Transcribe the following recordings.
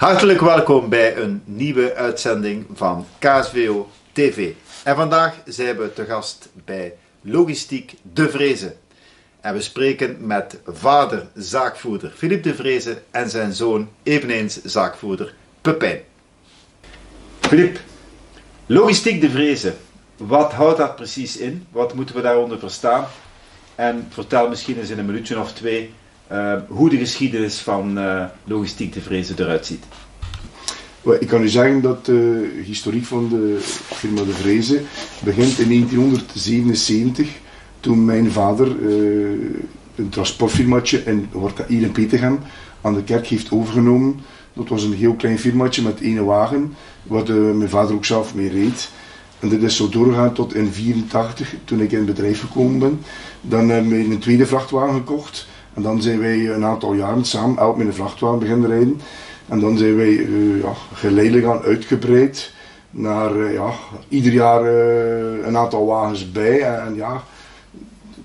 Hartelijk welkom bij een nieuwe uitzending van KSVO TV. En vandaag zijn we te gast bij Logistiek De Vrezen. En we spreken met vader zaakvoerder Philippe De Vrezen en zijn zoon eveneens zaakvoerder Pepijn. Philippe, Logistiek De Vrezen, wat houdt dat precies in? Wat moeten we daaronder verstaan? En vertel misschien eens in een minuutje of twee uh, hoe de geschiedenis van uh, Logistiek De Vrezen eruit ziet. Ik kan u zeggen dat de historiek van de firma De Vrezen begint in 1977, toen mijn vader uh, een transportfirmaatje in, hier in aan de kerk heeft overgenomen. Dat was een heel klein firmaatje met één wagen, waar mijn vader ook zelf mee reed. En dit is zo doorgegaan tot in 1984, toen ik in het bedrijf gekomen ben. Dan hebben we een tweede vrachtwagen gekocht. En dan zijn wij een aantal jaren samen elk met een vrachtwagen beginnen rijden. En dan zijn wij uh, ja, geleidelijk aan uitgebreid naar uh, ja, ieder jaar een aantal wagens bij. En, ja,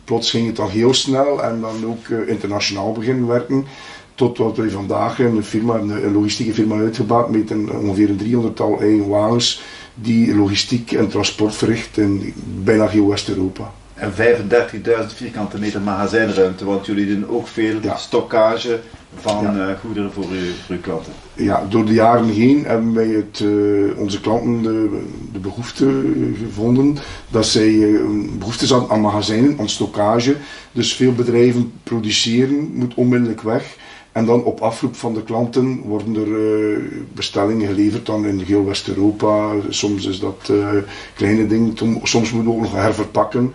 plots ging het dan heel snel en dan ook internationaal beginnen werken. Tot wat wij vandaag een, firma, een logistieke firma uitgebouwd met ongeveer een driehonderdtal eigen wagens die logistiek en transport verricht in bijna heel West-Europa en 35.000 vierkante meter magazijnruimte, want jullie doen ook veel stockage van uh, goederen voor, u, voor uw klanten. Ja, door de jaren heen hebben wij het, uh, onze klanten de, de behoefte gevonden dat zij uh, behoefte hadden aan magazijnen, aan stockage. Dus veel bedrijven produceren, moet onmiddellijk weg. En dan op afroep van de klanten worden er bestellingen geleverd dan in heel West-Europa. Soms is dat kleine dingen, soms moeten we ook nog herverpakken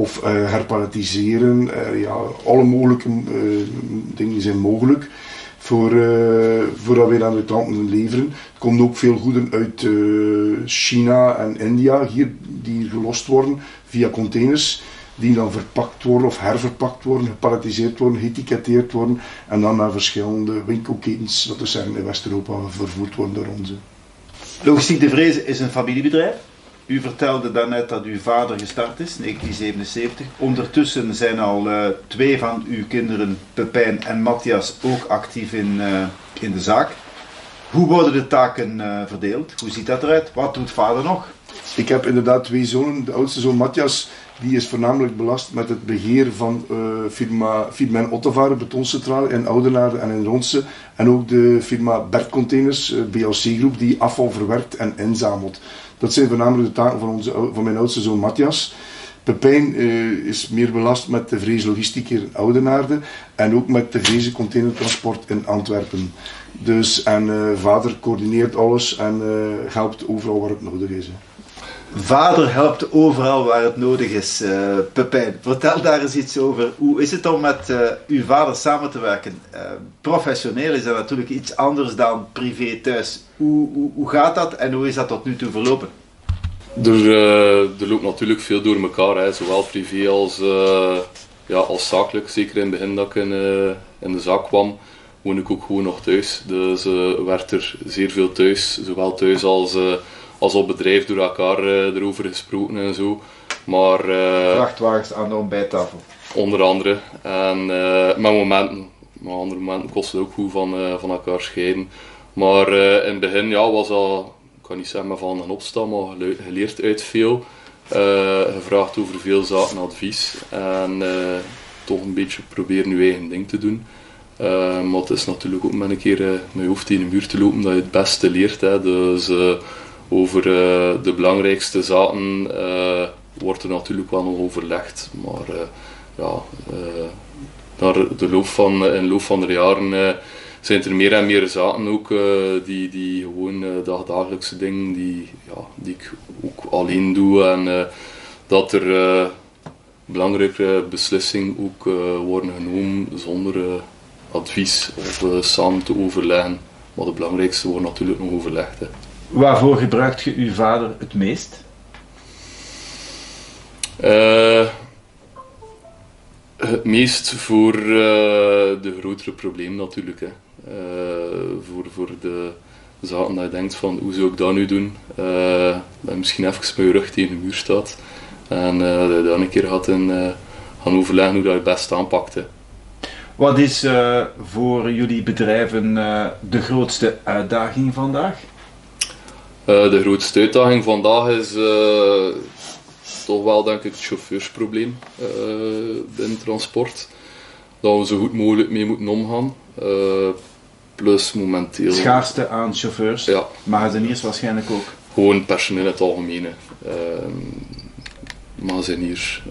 of uh, herpaletiseren. Uh, ja, alle mogelijke uh, dingen zijn mogelijk voor, voordat wij aan de klanten leveren. Er komen ook veel goederen uit China en India hier, die gelost worden via containers. Die dan verpakt worden of herverpakt worden, gepaletiseerd worden, geëtiketteerd worden en dan naar verschillende winkelketens, dat is zeggen in West-Europa, vervoerd worden door onze. Logistiek De Vrezen is een familiebedrijf. U vertelde daarnet dat uw vader gestart is, 1977. Ondertussen zijn al uh, twee van uw kinderen, Pepijn en Matthias, ook actief in, uh, in de zaak. Hoe worden de taken uh, verdeeld? Hoe ziet dat eruit? Wat doet vader nog? Ik heb inderdaad twee zonen. De oudste zoon Matthias die is voornamelijk belast met het beheer van firma, firma Ottovaar, betoncentrale in Oudenaarde en in Ronse. En ook de firma Bertcontainers, uh, BLC Groep, die afval verwerkt en inzamelt. Dat zijn voornamelijk de taken van, onze, mijn oudste zoon Matthias. Pepijn uh, is meer belast met de vreeslogistiek hier in Oudenaarde en ook met de vrezen containertransport in Antwerpen. Dus, en uh, vader coördineert alles en uh, helpt overal waar het nodig is. Vader helpt overal waar het nodig is. Pepijn, vertel daar eens iets over. Hoe is het om met uw vader samen te werken? Professioneel is dat natuurlijk iets anders dan privé thuis. Hoe, hoe, hoe, gaat dat en hoe is dat tot nu toe verlopen? Er, er loopt natuurlijk veel door elkaar, hè. zowel privé als, ja, als zakelijk. Zeker in het begin dat ik in, in de zaak kwam, woon ik ook gewoon nog thuis. Dus werd er zeer veel thuis, zowel thuis als als op bedrijf door elkaar uh, erover gesproken en zo. Maar, uh, Vrachtwagens aan de ontbijttafel. Onder andere. En uh, met momenten, maar andere momenten kosten het ook goed van, van elkaar scheiden. Maar in het begin ja, was al, ik kan niet zeggen van een opstaan, maar geleerd uit veel. gevraagd over veel zaken advies. En toch een beetje proberen je eigen ding te doen. maar het is natuurlijk ook met een keer met je hoofd in de muur te lopen dat je het beste leert. Hè. Dus over de belangrijkste zaken wordt er natuurlijk wel nog overlegd. Maar ja, naar de loop van, in de loop van de jaren zijn er meer en meer zaken ook die, die gewoon dagdagelijkse dingen die, ja, die ik ook alleen doe. En dat er belangrijke beslissingen ook worden genomen zonder advies of samen te overleggen. Maar de belangrijkste wordt natuurlijk nog overlegd. Hè. Waarvoor gebruikt je uw vader het meest? Uh, het meest voor uh, de grotere problemen natuurlijk. Hè. Uh, voor, voor de zaken dat je denkt van hoe zou ik dat nu doen? dat je misschien even met je rug tegen de muur staat. En dat je dan een keer gaat in, gaan overleggen hoe dat je het best aanpakt. Hè. Wat is voor jullie bedrijven de grootste uitdaging vandaag? De grootste uitdaging vandaag is toch wel denk ik het chauffeursprobleem in transport. Dat we zo goed mogelijk mee moeten omgaan. plus momenteel... Schaarste aan chauffeurs, ja. magaziniers waarschijnlijk ook. Gewoon personeel in het algemeen. magaziniers,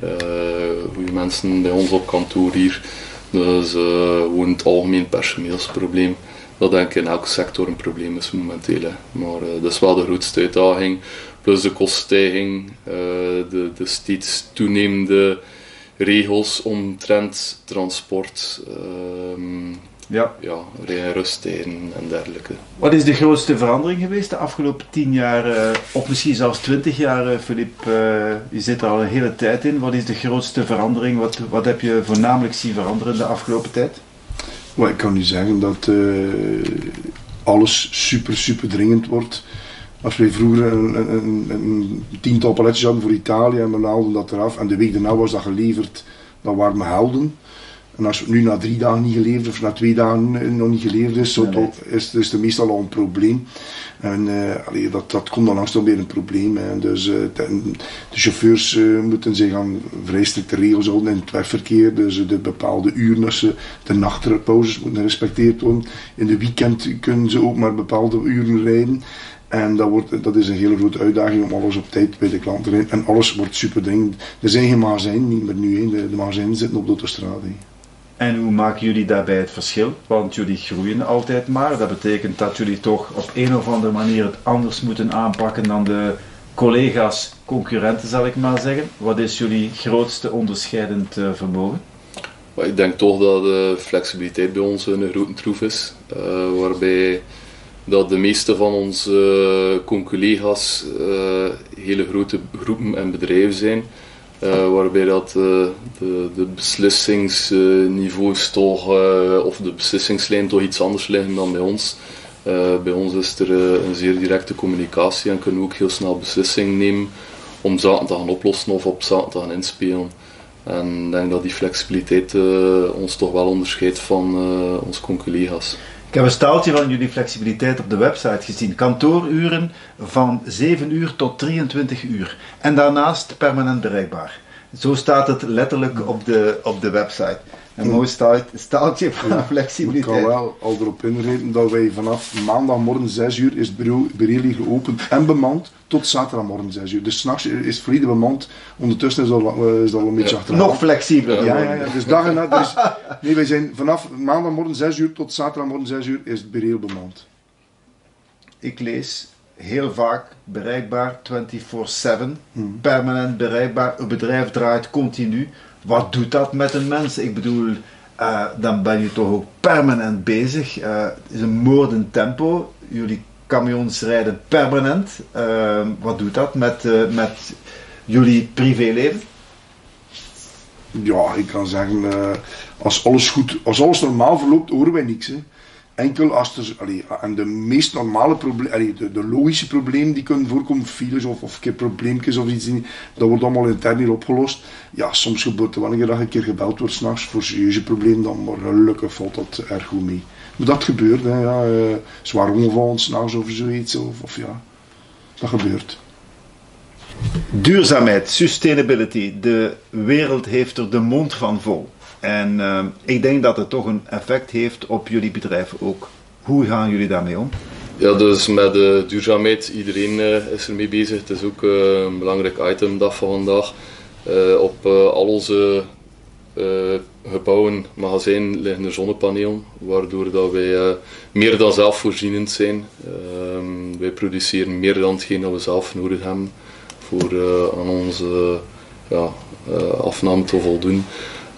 goede mensen bij ons op kantoor hier dus uh, gewoon het algemeen personeelsprobleem. Dat denk ik in elke sector een probleem is momenteel. Maar uh, dat is wel de grootste uitdaging. Plus de koststijging, uh, de, de steeds toenemende regels omtrent transport. Uh, ja. ja, rij- en rusttijden en dergelijke. Wat is de grootste verandering geweest de afgelopen tien jaar, uh, of misschien zelfs twintig jaar, Filip? Uh, je zit er al een hele tijd in. Wat is de grootste verandering? Wat, wat heb je voornamelijk zien veranderen de afgelopen tijd? Well, ik kan nu zeggen dat uh, alles super, super dringend wordt. Als wij vroeger een, een, een, tiental paletjes hadden voor Italië en we haalden dat eraf en de week daarna was dat geleverd, dan waren we helden. En als het nu na drie dagen niet geleverd of na twee dagen nog niet geleverd is, zo is, is het meestal al een probleem. En uh, allee, dat, dat komt dan langzaam weer een probleem. Hè. Dus uh, de, de, chauffeurs uh, moeten zich aan vrij strikte regels houden in het wegverkeer. Dus de bepaalde uren, de nachtpauzes moeten gerespecteerd worden. In de weekend kunnen ze ook maar bepaalde uren rijden. En dat, wordt, dat is een hele grote uitdaging om alles op tijd bij de klant te rijden. En alles wordt super dringend. Er zijn geen magazijnen niet meer nu. Hè. De, de magazijnen zitten op de autostrade. Hè. En hoe maken jullie daarbij het verschil? Want jullie groeien altijd maar. Dat betekent dat jullie toch op een of andere manier het anders moeten aanpakken dan de collega's, concurrenten zal ik maar zeggen. Wat is jullie grootste onderscheidend uh, vermogen? Ik denk toch dat de flexibiliteit bij ons een grote troef is. Uh, waarbij dat de meeste van onze uh, collega's hele grote groepen en bedrijven zijn. Uh, waarbij dat de, de beslissingsniveaus of de beslissingslijn toch iets anders liggen dan bij ons. bij ons is er een zeer directe communicatie en kunnen we ook heel snel beslissingen nemen om zaken te gaan oplossen of op zaken te gaan inspelen. En ik denk dat die flexibiliteit ons toch wel onderscheidt van onze collega's. Ik heb een staaltje van jullie flexibiliteit op de website gezien. Kantooruren van 7 uur tot 23 uur. En daarnaast permanent bereikbaar. Zo staat het letterlijk op de, op de website. Een mooi staaltje van ja, flexibiliteit. Ik kan wel al erop inreden dat wij vanaf maandagmorgen 6 uur is het bureau, geopend en bemand tot zaterdagmorgen 6 uur. Dus s'nachts is het volledig bemand. Ondertussen is dat, is dat wel een beetje ja, achterhaald. Nog flexibeler. Ja, ja, ja, dus dag en nacht. Dus, nee, wij zijn vanaf maandagmorgen 6 uur tot zaterdagmorgen 6 uur is het bureau bemand. Ik lees heel vaak bereikbaar 24-7, hmm. permanent bereikbaar. Een bedrijf draait continu. Wat doet dat met een mens? Ik bedoel, uh, dan ben je toch ook permanent bezig. Uh, het is een moordend tempo. Jullie camions rijden permanent. Uh, wat doet dat met, met jullie privéleven? Ja, ik kan zeggen, als alles goed, als alles normaal verloopt, horen wij niks. Hè enkel als er, en de meest normale problemen, de, de, logische problemen die kunnen voorkomen, files of, of keer probleempjes of iets, dat wordt allemaal intern hier opgelost. Ja, soms gebeurt er wel een keer dat een keer gebeld wordt s'nachts voor serieuze problemen, dan maar gelukkig valt dat erg goed mee. Maar dat gebeurt, hè, ja, uh, zwaar ongeval s'nachts of zoiets, of, of ja, dat gebeurt. Duurzaamheid, sustainability, de wereld heeft er de mond van vol. En uh, ik denk dat het toch een effect heeft op jullie bedrijf ook. Hoe gaan jullie daarmee om? Ja, dus met de duurzaamheid, iedereen uh, is ermee bezig. Het is ook uh, een belangrijk item dag van vandaag. op al onze gebouwen, magazijn liggen er zonnepanelen, waardoor dat wij meer dan zelfvoorzienend zijn. Ehm, wij produceren meer dan hetgeen dat we zelf nodig hebben voor aan onze ja, afname te voldoen.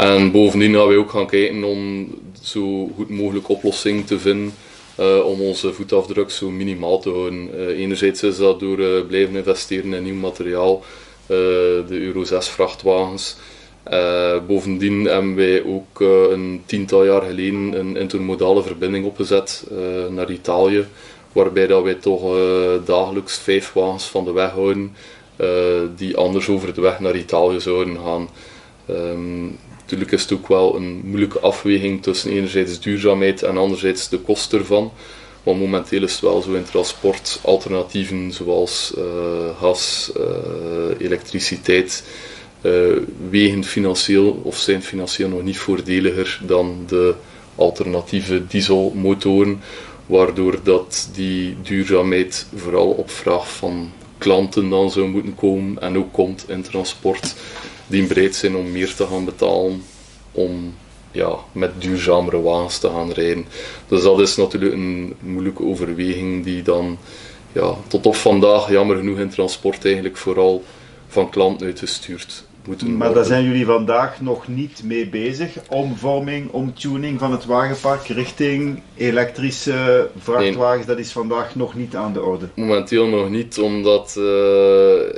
En bovendien gaan we ook gaan kijken om zo goed mogelijk oplossing te vinden uh, om onze voetafdruk zo minimaal te houden. Uh, enerzijds is dat door uh, blijven investeren in nieuw materiaal, de Euro 6 vrachtwagens. bovendien hebben wij ook een tiental jaar geleden een intermodale verbinding opgezet naar Italië, waarbij dat wij toch dagelijks vijf wagens van de weg houden die anders over de weg naar Italië zouden gaan. Ehm, natuurlijk is het ook wel een moeilijke afweging tussen enerzijds duurzaamheid en anderzijds de kost ervan. Want momenteel is het wel zo in transport alternatieven zoals uh, gas, uh, elektriciteit uh, wegen financieel of zijn financieel nog niet voordeliger dan de alternatieve dieselmotoren, waardoor dat die duurzaamheid vooral op vraag van klanten dan zou moeten komen en ook komt in transport, die bereid zijn om meer te gaan betalen om ja, met duurzamere wagens te gaan rijden. Dus dat is natuurlijk een moeilijke overweging die dan ja, tot op vandaag jammer genoeg in transport eigenlijk vooral van klanten uitgestuurd moeten Maar daar zijn jullie vandaag nog niet mee bezig. Omvorming, omtuning van het wagenpark richting elektrische vrachtwagens, dat is vandaag nog niet aan de orde. Momenteel nog niet, omdat uh,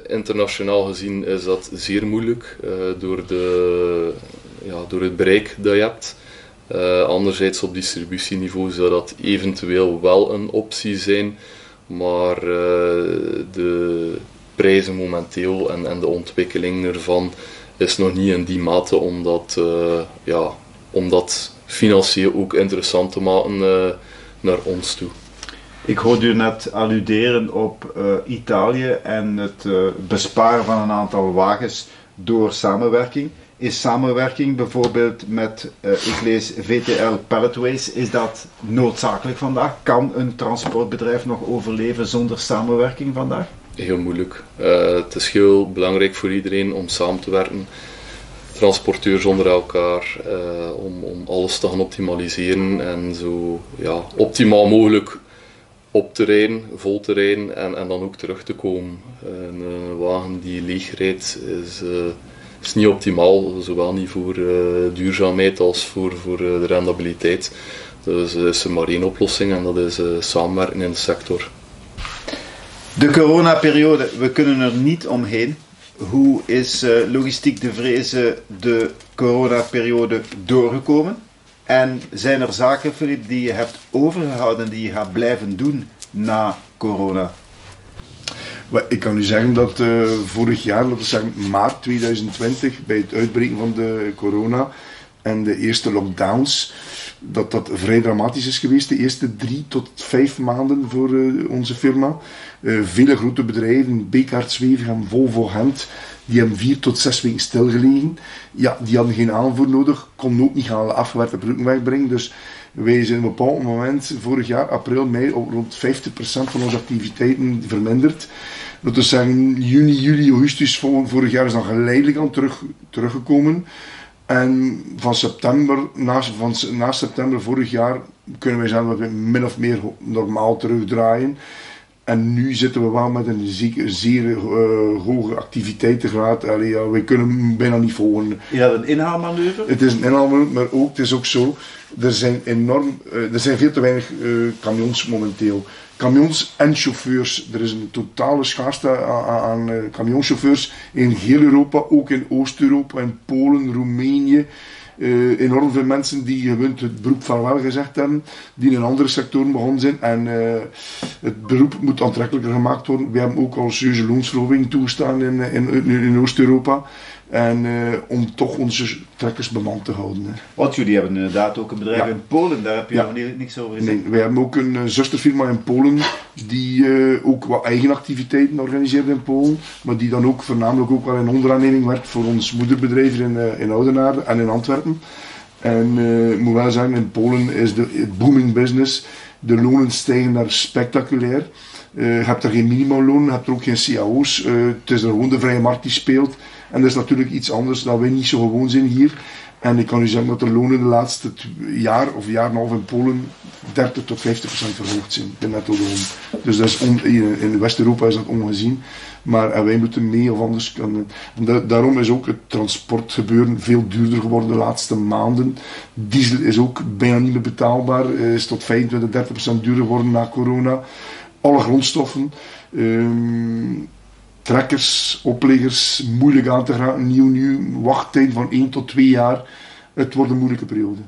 internationaal gezien is dat zeer moeilijk uh, door, de, ja, door het bereik dat je hebt. Uh, anderzijds op distributieniveau zou dat eventueel wel een optie zijn, maar de prijzen momenteel en, en de ontwikkeling ervan is nog niet in die mate om dat, uh, ja, om dat financieel ook interessant te maken uh, naar ons toe. Ik hoorde u net alluderen op uh, Italië en het besparen van een aantal wagens door samenwerking. Is samenwerking bijvoorbeeld met, ik lees VTL Palletways, is dat noodzakelijk vandaag? Kan een transportbedrijf nog overleven zonder samenwerking vandaag? Heel moeilijk. Uh, het is heel belangrijk voor iedereen om samen te werken. Transporteurs onder elkaar, uh, om, om alles te gaan optimaliseren en zo ja, optimaal mogelijk op te rijden, vol te rijden en, en dan ook terug te komen. Een, een wagen die leeg rijdt is, is niet optimaal, zowel niet voor duurzaamheid als voor, voor de rendabiliteit. Dus is maar één oplossing en dat is samenwerken in de sector. De coronaperiode, we kunnen er niet omheen. Hoe is uh, Logistiek de Vreese de coronaperiode doorgekomen? En zijn er zaken, Filip, die je hebt overgehouden, die je gaat blijven doen na corona? Ik kan u zeggen dat uh, vorig jaar, laten we zeggen maart 2020, bij het uitbreken van de corona en de eerste lockdowns, dat dat vrij dramatisch is geweest. De eerste drie tot vijf maanden voor uh, onze firma. Uh, vele grote bedrijven, Bekaert Zweven, Volvo Gent, die hebben vier tot zes weken stilgelegen. Ja, die hadden geen aanvoer nodig, konden ook niet gaan afgewerkte producten wegbrengen. Dus wij zijn op een bepaald moment, vorig jaar, april, mei, op rond 50% van onze activiteiten verminderd. Dat is zeggen, juni, juli, augustus vorig jaar is dan geleidelijk aan terug, teruggekomen. En van september, na, van, na september vorig jaar kunnen wij we min of meer normaal terugdraaien. En nu zitten we wel met een zeer, zeer uh, hoge activiteitengraad. Allee, ja, wij kunnen bijna niet volgen. Dat een inhaalmanoeuvre? Het is een inhaalmanoeuvre, maar ook, het is ook zo. Er zijn, enorm, uh, er zijn veel te weinig uh, camions momenteel. Camions en chauffeurs. Er is een totale schaarste aan, aan camionchauffeurs in heel Europa, ook in Oost-Europa, in Polen, Roemenië. Uh, enorm veel mensen die gewend het beroep vaarwel gezegd hebben, die in andere sectoren begonnen zijn. En uh, het beroep moet aantrekkelijker gemaakt worden. We hebben ook al serieuze loonsverhoging toegestaan in, in, in Oost-Europa. En uh, om toch onze trekkers bemand te houden. Hè. Want jullie hebben inderdaad ook een bedrijf ja. in Polen, daar heb je ja. nog niks over gezegd. Nee, wij hebben ook een uh, zusterfirma in Polen die uh, ook wat eigen activiteiten organiseert in Polen. Maar die dan ook voornamelijk ook wel in onderaanneming werkt voor ons moederbedrijf in, in Oudenaarde en in Antwerpen. En ik moet wel zeggen, in Polen is de het booming business. De lonen stijgen daar spectaculair. je hebt er geen minimumloon, je hebt er ook geen cao's. het is er gewoon de vrije markt die speelt. En dat is natuurlijk iets anders dat wij niet zo gewoon zijn hier. En ik kan u zeggen dat de lonen de laatste jaar of jaar en half in Polen 30 tot 50 procent verhoogd zijn, de netto loon. Dus dat is in West-Europa is dat ongezien. Maar en wij moeten mee of anders kunnen. Da daarom is ook het transportgebeuren veel duurder geworden de laatste maanden. Diesel is ook bijna niet meer betaalbaar, is tot 25, 30 procent duurder geworden na corona. Alle grondstoffen. Um, trekkers, opleggers moeilijk aan te gaan. Nieuw, nieuw, wachttijd van 1 tot 2 jaar. Het wordt een moeilijke periode.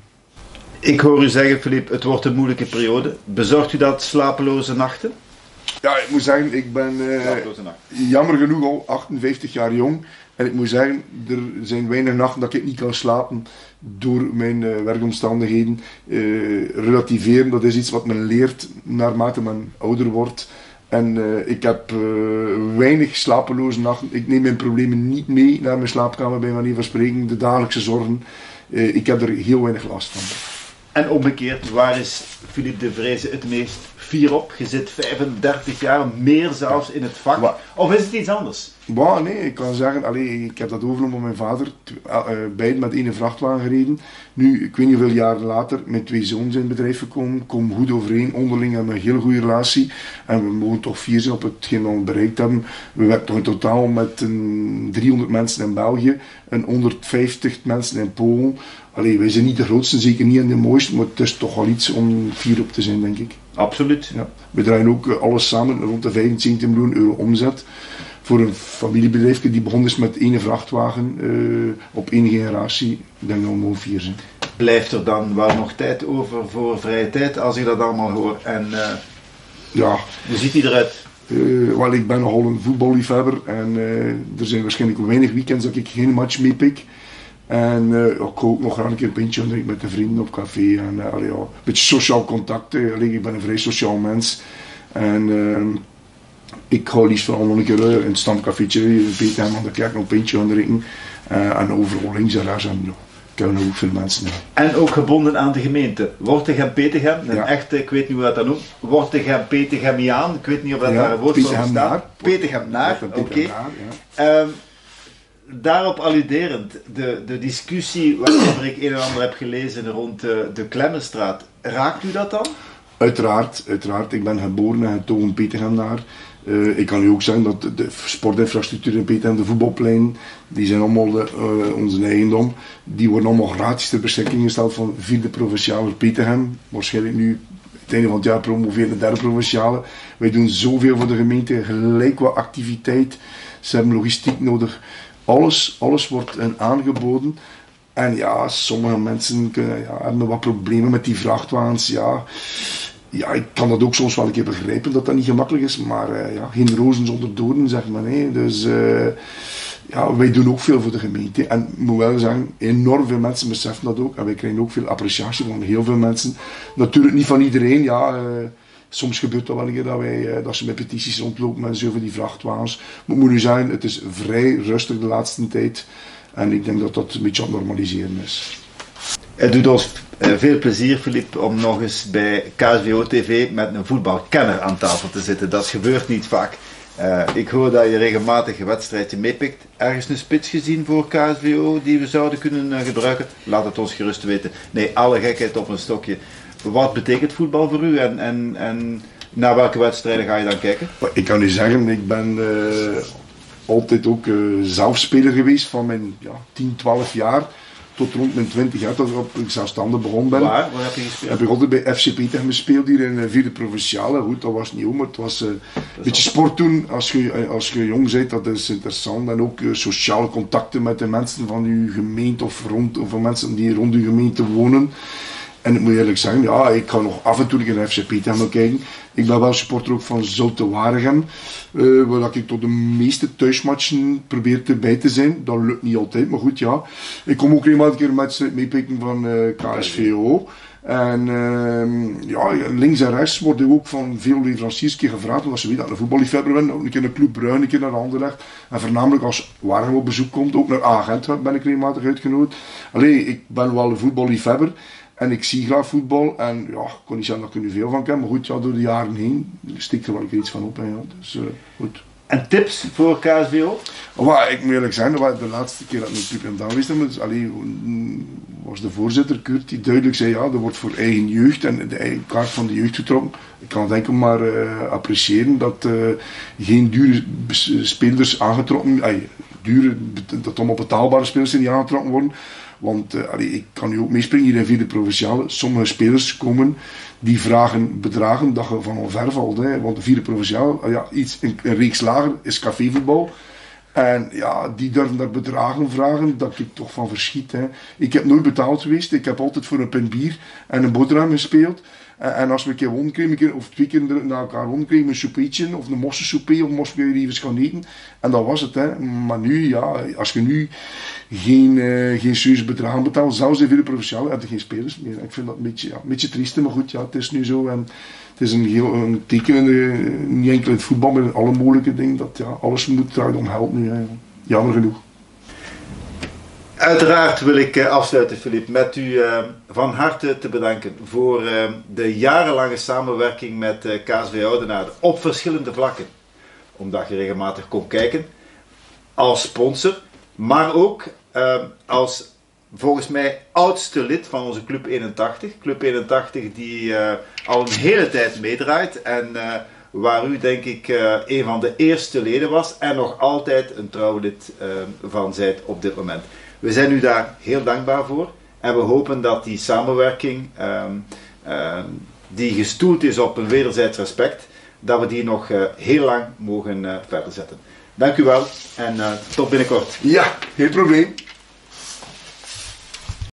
Ik hoor u zeggen, Filip, het wordt een moeilijke periode. Bezorgt u dat slapeloze nachten? Ja, ik moet zeggen, ik ben uh, jammer genoeg al 58 jaar jong. En ik moet zeggen, er zijn weinig nachten dat ik niet kan slapen door mijn uh, werkomstandigheden. Uh, relativeren, dat is iets wat men leert naarmate men ouder wordt. En uh, ik heb weinig slapeloze nachten. Ik neem mijn problemen niet mee naar mijn slaapkamer, bij manier van spreken. De dagelijkse zorgen. ik heb er heel weinig last van. En omgekeerd, waar is Philippe de Vreese het meest fier op? Je zit 35 jaar, meer zelfs in het vak. Of is het iets anders? Bah, nee, ik kan zeggen, allee, ik heb dat overgenomen van mijn vader. Uh, beiden met één vrachtwagen gereden. Nu, ik weet niet hoeveel jaren later, met twee zoons in het bedrijf gekomen. Kom goed overeen, onderling hebben we een heel goede relatie. En we mogen toch vier zijn op hetgeen wat we bereikt hebben. We werken toch in totaal met een 300 mensen in België en 150 mensen in Polen. Allee, wij zijn niet de grootste, zeker niet en de mooiste, maar het is toch wel iets om fier op te zijn, denk ik. Absoluut. Ja. We draaien ook eh, alles samen rond de 75 miljoen euro omzet. Voor een familiebedrijf die begonnen is met één vrachtwagen uh, op één generatie, ik denk we mogen vier zijn. Blijft er dan wel nog tijd over voor vrije tijd als ik dat allemaal hoor? En, uh, ja. Hoe ziet hij eruit? Uh, wel, ik ben nogal een voetballiefhebber en er zijn waarschijnlijk weinig weekends dat ik geen match meepik. En uh, ik ook nog een keer een pintje met de vrienden op café. En uh, allee, ja, een beetje sociaal contact. Allee, ik ben een vrij sociaal mens. En uh, ik ga liefst vooral nog een keer in het stamcafeetje in Peter aan de kerk nog een pintje gaan drinken. en overal links en rechts. En, ja, kunnen ook veel mensen. En ook gebonden aan de gemeente. Wortegem, Petegem, een ja. echte, ik weet niet hoe dat dan noemt. Wortegem, Petegemiaan, ik weet niet of dat ja, daar een woord voor staat. Petegem naar, oké. Okay. Um, daarop alluderend, de, de discussie waarover ik een en ander heb gelezen rond de, de Klemmenstraat, raakt u dat dan? Uiteraard, uiteraard. Ik ben geboren en getogen Petergem daar. Uh, ik kan u ook zeggen dat de, sportinfrastructuur in Petergem, de voetbalplein, die zijn allemaal de, uh, onze eigendom. Die worden allemaal gratis ter beschikking gesteld van vierde provinciale Petergem. Waarschijnlijk nu het einde van het jaar promoveren de derde provinciale. Wij doen zoveel voor de gemeente, gelijk wat activiteit. Ze hebben logistiek nodig. Alles, alles wordt hen aangeboden. En ja, sommige mensen kunnen, ja, hebben wat problemen met die vrachtwagens. Ja. ja, ik kan dat ook soms wel een keer begrijpen dat dat niet gemakkelijk is. Maar uh, ja, geen rozen zonder doden, zeg maar. Nee. Dus uh, ja, wij doen ook veel voor de gemeente. En ik moet wel zeggen, enorm veel mensen beseffen dat ook. En wij krijgen ook veel appreciatie van heel veel mensen. Natuurlijk niet van iedereen, ja. Uh, Soms gebeurt dat wel keer dat, wij, dat ze met petities rondlopen met zo die vrachtwagens. Maar moet nu zeggen, het is vrij rustig de laatste tijd. En ik denk dat dat een beetje aan het normaliseren is. Het doet ons veel plezier, Filip, om nog eens bij KSVO TV met een voetbalkenner aan tafel te zitten. Dat gebeurt niet vaak. Uh, ik hoor dat je regelmatig een wedstrijdje meepikt. Ergens een spits gezien voor KSVO die we zouden kunnen gebruiken? Laat het ons gerust weten. Nee, alle gekheid op een stokje. Wat betekent voetbal voor u en, en, en naar welke wedstrijden ga je dan kijken? Ik kan u zeggen, ik ben uh, altijd ook uh, zelf speler geweest van mijn ja, 10, 12 jaar tot rond mijn 20 jaar, tot ik zelfstandig begonnen ben. Waar? Waar heb je gespeeld? Heb ik altijd bij FC Peter gespeeld hier in de vierde provinciale. Goed, dat was niet maar het was uh, een beetje sport doen als je, als je jong bent, dat is interessant. En ook uh, sociale contacten met de mensen van uw gemeente of, rond, of mensen die rond uw gemeente wonen. En ik moet eerlijk zeggen, ja, ik ga nog af en toe naar FC Peterhem kijken. Ik ben wel supporter ook van Zulte Waregem, uh, waar ik tot de meeste thuismatchen probeer erbij te zijn. Dat lukt niet altijd, maar goed, ja. Ik kom ook eenmaal een keer wedstrijd meepikken van uh, eh, KSVO. En uh, ja, links en rechts worden ook van veel leveranciers gevraagd, omdat ze weten dat een voetballiefhebber ben, ook een keer naar Club Bruin, een keer naar Anderlecht. En voornamelijk als Waregem op bezoek komt, ook naar Agent ben ik regelmatig uitgenodigd. Allee, ik ben wel een voetballiefhebber. En ik zie graag voetbal. En ja, ik kon niet zeggen dat ik er nu veel van ken. Maar goed, ja, door de jaren heen stikt er wel iets van op. Hè, ja. Dus uh, goed. En tips voor KSVO? Well, ik moet eerlijk zijn, de laatste keer dat ik Club geweest ben, alleen was de voorzitter Kurt die duidelijk zei, ja, er wordt voor eigen jeugd en de eigen kaart van de jeugd getrokken. Ik kan het enkel maar uh, appreciëren dat uh, geen dure spelers aangetrokken, uh, dure, dat allemaal betaalbare spelers zijn die aangetrokken worden. Want allee, ik kan nu ook meespringen hier in vierde provinciale. Sommige spelers komen die vragen bedragen dat je van ver valt. Hè. Want de vierde provinciale, uh, ja, iets, een, een, reeks lager is cafévoetbal. En ja, die durven daar bedragen vragen, dat ik toch van verschiet. Hè. Ik heb nooit betaald geweest. Ik heb altijd voor een pen bier en een boterham gespeeld. En, als we een keer won of twee keer na elkaar won kregen, een soupeetje of een mossensoepé, of moesten we even gaan eten. En dat was het. Hè. Maar nu, ja, als je nu geen, uh, geen serieus bedragen betaalt, zelfs in veel provinciale, je geen spelers meer. Ik vind dat een beetje, ja, een beetje triest, maar goed, ja, het is nu zo. Het is een, heel, een teken, niet enkel het voetbal, maar alle mogelijke dingen, dat ja, alles moet draaien om geld nu. Hè. Jammer genoeg. Uiteraard wil ik eh, afsluiten, Filip, met u uh, van harte te bedanken voor uh, de jarenlange samenwerking met KSV Oudenaarde op verschillende vlakken. Omdat je regelmatig kon kijken als sponsor, maar ook als volgens mij oudste lid van onze Club 81. Club 81 die al een hele tijd meedraait en waar u denk ik een van de eerste leden was en nog altijd een trouw lid van zijt op dit moment. We zijn u daar heel dankbaar voor en we hopen dat die samenwerking, um, um, die gestoeld is op een wederzijds respect, dat we die nog heel lang mogen verder zetten. Dank u wel en tot binnenkort. Ja, geen probleem.